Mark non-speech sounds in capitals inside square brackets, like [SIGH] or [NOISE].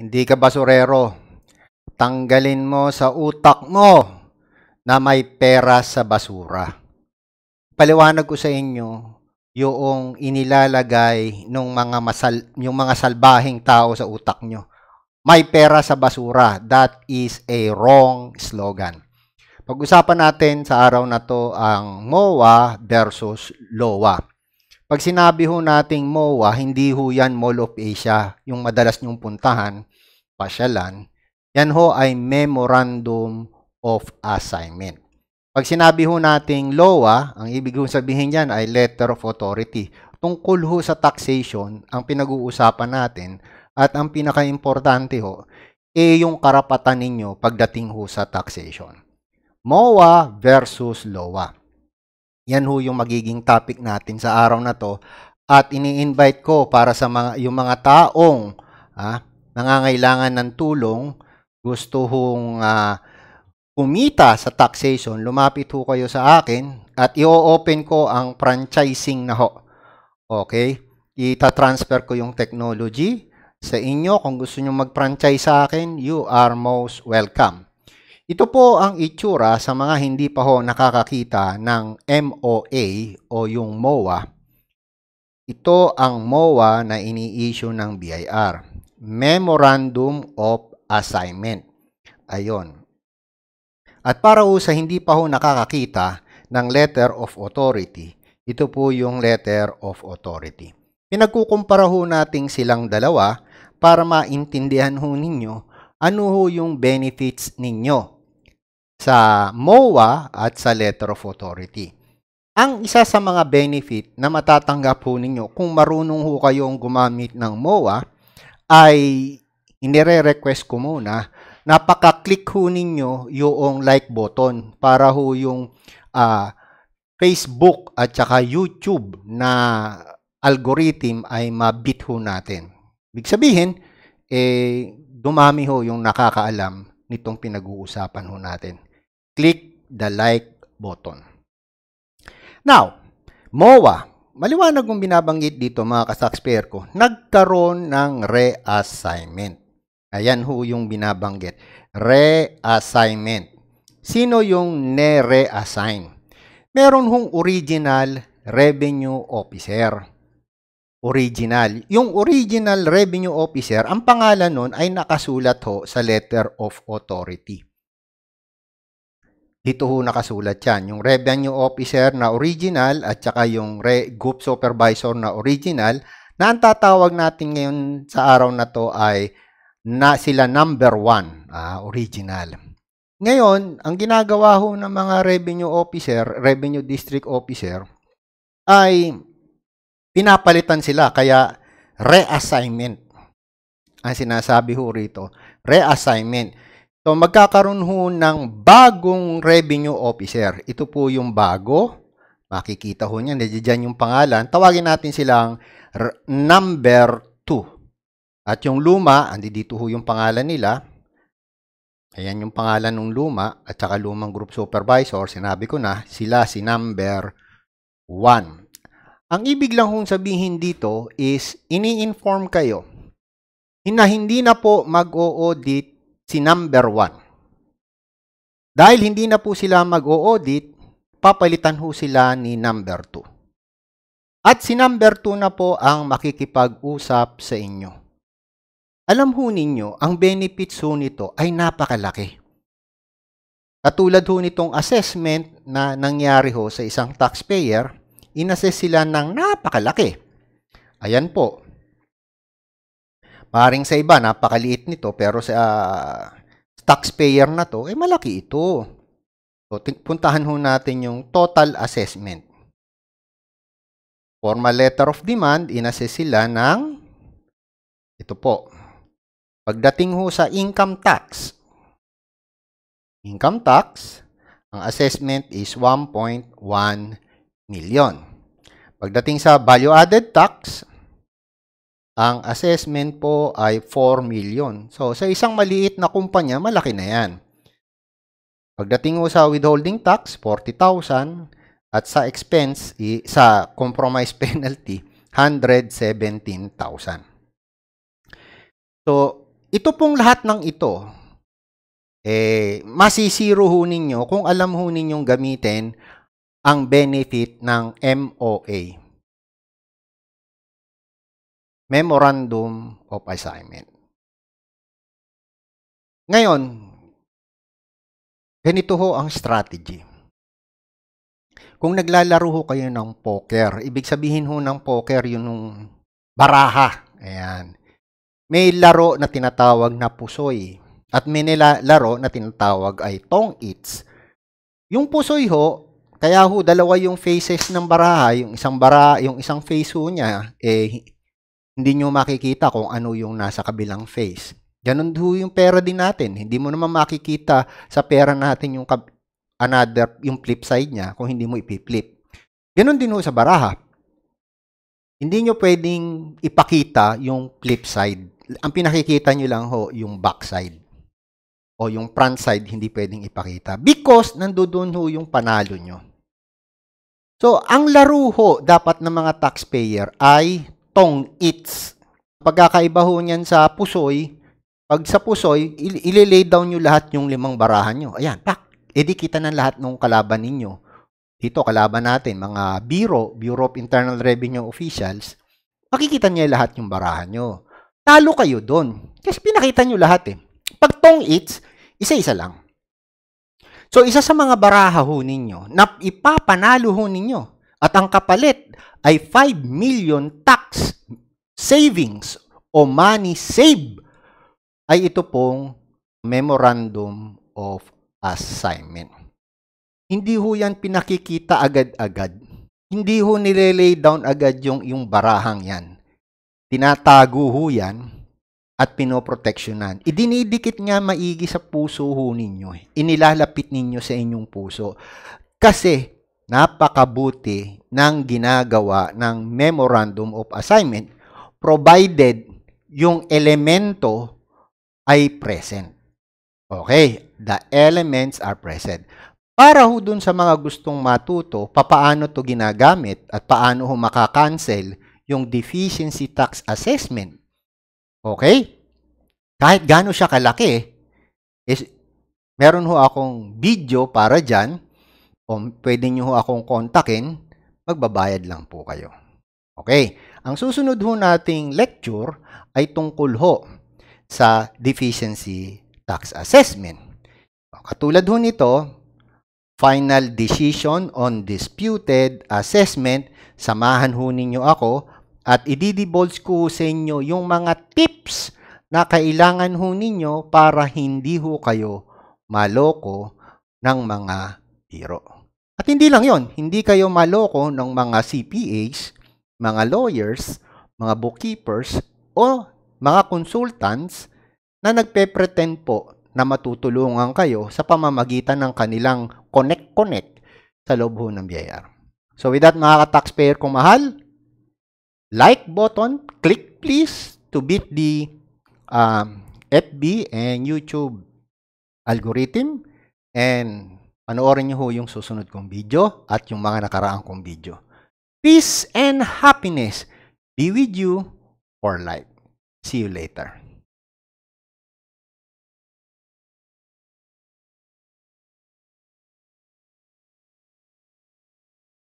Hindi ka basurero. Tanggalin mo sa utak mo na may pera sa basura. Paliwanag ko sa inyo yung inilalagay ng mga masal yung mga salbahing tao sa utak nyo. May pera sa basura. That is a wrong slogan. Pag-usapan natin sa araw na to ang MOA versus LOA. Pag sinabi ho nating MOA, hindi ho yan Mall of Asia, yung madalas nyong puntahan, pasyalan. Yan ho ay Memorandum of Assignment. Pag sinabi ho nating LOA, ang ibig ho sabihin yan ay Letter of Authority. Tungkol ho sa taxation, ang pinag-uusapan natin at ang pinaka-importante ho, e yung karapatan ninyo pagdating ho sa taxation. MOA versus LOA. Yan ho yung magiging topic natin sa araw na to at ini-invite ko para sa mga yung mga taong ah, nangangailangan ng tulong, gusto hong uh, kumita sa taxation, lumapit ho kayo sa akin at i-open ko ang franchising na ho. Okay? Ita-transfer ko yung technology sa inyo. Kung gusto nyo mag-franchise sa akin, you are most welcome. Ito po ang itsura sa mga hindi pa ho nakakakita ng MOA o yung MOA. Ito ang MOA na ini-issue ng BIR. Memorandum of Assignment. Ayon. At para ho sa hindi pa ho nakakakita ng Letter of Authority, ito po yung Letter of Authority. Pinagkukumpara ho natin silang dalawa para maintindihan ho ninyo ano ho yung benefits ninyo sa MOA at sa Letter of Authority. Ang isa sa mga benefit na matatanggap po ninyo kung marunong ho kayong gumamit ng MOA ay inire-request ko muna napaka-click ho ninyo yung like button para ho yung uh, Facebook at saka YouTube na algorithm ay mabit ho natin. Ibig sabihin, eh, dumami ho yung nakakaalam nitong pinag-uusapan ho natin click the like button. Now, MOA, maliwanag kong binabanggit dito mga kasakspayer ko, nagkaroon ng reassignment. Ayan ho yung binabanggit. Reassignment. Sino yung ne-reassign? Meron hong original revenue officer. Original. Yung original revenue officer, ang pangalan nun ay nakasulat ho sa letter of authority. Dito ho nakasulat yan. Yung revenue officer na original at saka yung group supervisor na original na ang tatawag natin ngayon sa araw na to ay na sila number one, uh, original. Ngayon, ang ginagawa ho ng mga revenue officer, revenue district officer, ay pinapalitan sila, kaya reassignment. Ang sinasabi ho rito, reassignment. So, magkakaroon ho ng bagong revenue officer. Ito po yung bago. Makikita ho niya, nandiyan yung pangalan. Tawagin natin silang number 2. At yung luma, andi dito ho yung pangalan nila. Ayan yung pangalan ng luma at saka lumang group supervisor. Sinabi ko na, sila si number 1. Ang ibig lang hong sabihin dito is ini-inform kayo na hindi na po mag-o-audit si number 1. Dahil hindi na po sila mag-o-audit, papalitan ho sila ni number 2. At si number 2 na po ang makikipag-usap sa inyo. Alam ho ninyo, ang benefits ho nito ay napakalaki. Katulad ho nitong assessment na nangyari ho sa isang taxpayer, inassess sila ng napakalaki. Ayan po, Maring sa iba, napakaliit nito, pero sa uh, taxpayer na to, eh malaki ito. So, puntahan ho natin yung total assessment. Formal letter of demand, inassess sila ng, ito po, pagdating ho sa income tax, income tax, ang assessment is 1.1 million. Pagdating sa value added tax, ang assessment po ay 4 million. So, sa isang maliit na kumpanya, malaki na yan. Pagdating mo sa withholding tax, 40,000. At sa expense, sa compromise [LAUGHS] penalty, 117,000. So, ito pong lahat ng ito, eh, masisiro ho ninyo kung alam ho ninyong gamitin ang benefit ng MOA. Memorandum of Assignment. Ngayon, ganito ho ang strategy. Kung naglalaro ho kayo ng poker, ibig sabihin ho ng poker yun ng baraha. Ayan. May laro na tinatawag na pusoy. At may laro na tinatawag ay tong its. Yung pusoy ho, kaya ho dalawa yung faces ng baraha, yung isang bara, yung isang face ho niya, eh hindi nyo makikita kung ano yung nasa kabilang face. Ganun ho yung pera din natin. Hindi mo naman makikita sa pera natin yung another, yung flip side niya kung hindi mo ipi-flip. Ganon din ho sa baraha. Hindi nyo pwedeng ipakita yung flip side. Ang pinakikita nyo lang ho, yung back side. O yung front side, hindi pwedeng ipakita. Because nandoon ho yung panalo nyo. So, ang laro ho dapat ng mga taxpayer ay tong its. Pagkakaiba ho niyan sa pusoy, pag sa pusoy, ililay down nyo lahat yung limang barahan nyo. Ayan, pak, edi kita ng lahat ng kalaban ninyo. Dito, kalaban natin, mga Bureau, Bureau of Internal Revenue Officials, makikita niya lahat yung barahan nyo. Talo kayo doon. Kasi pinakita nyo lahat eh. Pag tong its, isa-isa lang. So, isa sa mga baraha ho ninyo na ipapanalo ho ninyo at ang kapalit ay 5 million tax savings o money save ay ito pong Memorandum of assignment. Hindi ho yan pinakikita agad-agad. Hindi ho nilelay down agad yung, yung barahang yan. Tinatago ho yan at pinoproteksyonan. Idinidikit nga maigi sa puso ho ninyo. Inilalapit ninyo sa inyong puso. Kasi napakabuti ng ginagawa ng Memorandum of Assignment provided yung elemento ay present. Okay, the elements are present. Para ho dun sa mga gustong matuto, papaano to ginagamit at paano ho makakancel yung deficiency tax assessment. Okay? Kahit gaano siya kalaki, is, meron ho akong video para dyan, o pwede nyo ho akong kontakin, magbabayad lang po kayo. Okay, ang susunod ho nating lecture ay tungkol ho sa deficiency tax assessment. Katulad ho nito, final decision on disputed assessment, samahan ho ninyo ako at ididivulge ko sa inyo yung mga tips na kailangan ho ninyo para hindi ho kayo maloko ng mga biro. At hindi lang yon, hindi kayo maloko ng mga CPAs, mga lawyers, mga bookkeepers, o mga consultants na nagpe-pretend po na matutulungan kayo sa pamamagitan ng kanilang connect-connect sa loob ng BIR. So with that mga ka-taxpayer kong mahal, like button, click please to beat the um, FB and YouTube algorithm and panoorin nyo ho yung susunod kong video at yung mga nakaraang kong video. Peace and happiness be with you for life. See you later.